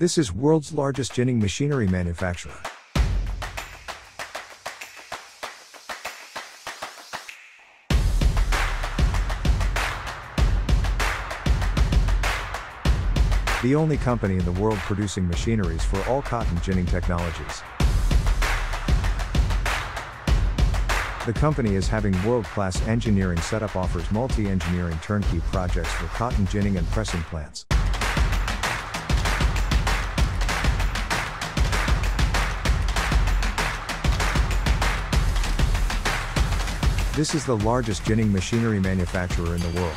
This is world's largest ginning machinery manufacturer. The only company in the world producing machineries for all cotton ginning technologies. The company is having world-class engineering setup offers multi-engineering turnkey projects for cotton ginning and pressing plants. This is the largest ginning machinery manufacturer in the world.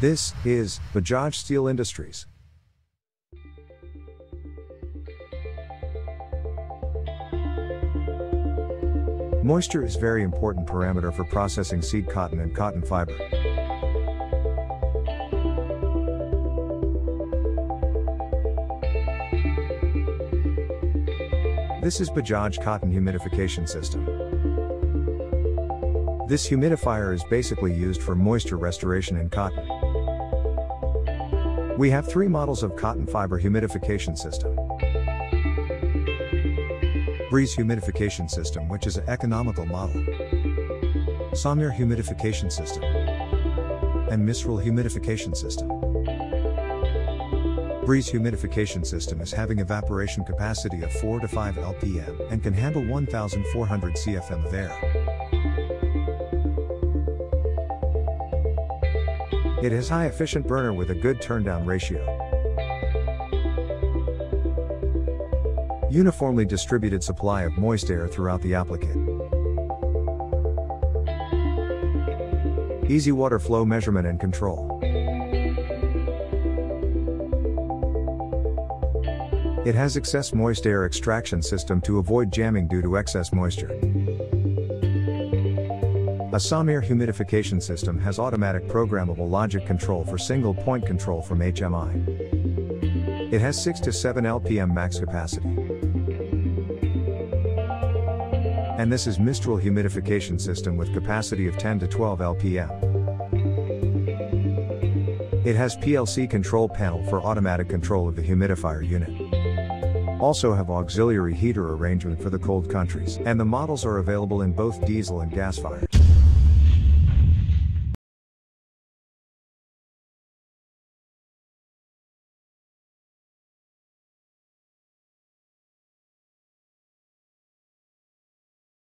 This is Bajaj Steel Industries. Moisture is very important parameter for processing seed cotton and cotton fiber. This is Bajaj Cotton Humidification System. This humidifier is basically used for moisture restoration in cotton. We have three models of cotton fiber humidification system. Breeze humidification system which is an economical model. Samir humidification system. And Mistral humidification system. Breeze humidification system is having evaporation capacity of 4 to 5 lpm and can handle 1400 cfm of air. It has high efficient burner with a good turndown ratio. Uniformly distributed supply of moist air throughout the applique. Easy water flow measurement and control. It has excess moist air extraction system to avoid jamming due to excess moisture. A Samir humidification system has automatic programmable logic control for single point control from HMI. It has 6 to 7 LPM max capacity. And this is Mistral humidification system with capacity of 10 to 12 LPM. It has PLC control panel for automatic control of the humidifier unit. Also have auxiliary heater arrangement for the cold countries, and the models are available in both diesel and gas fires.